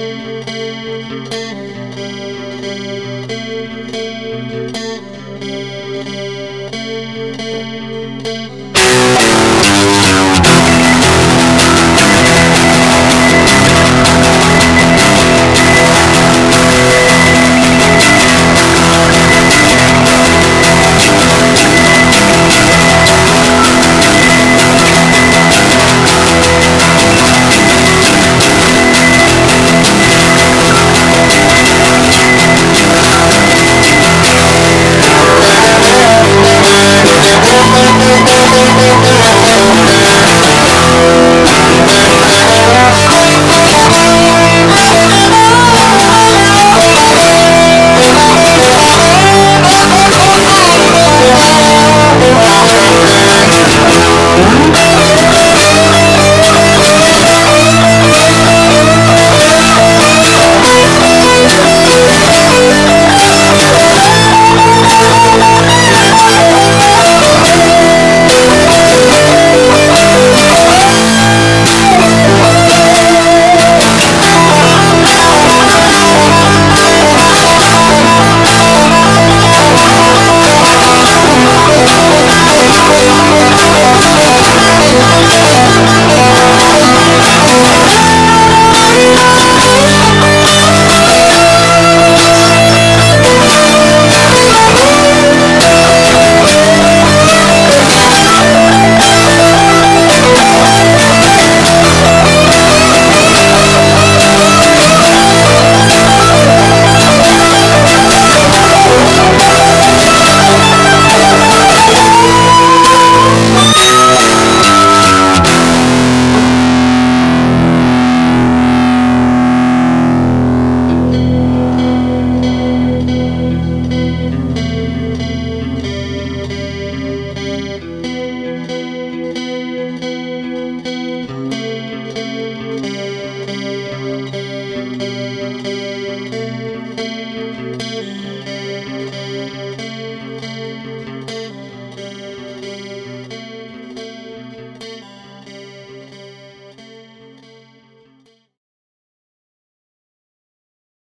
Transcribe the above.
Música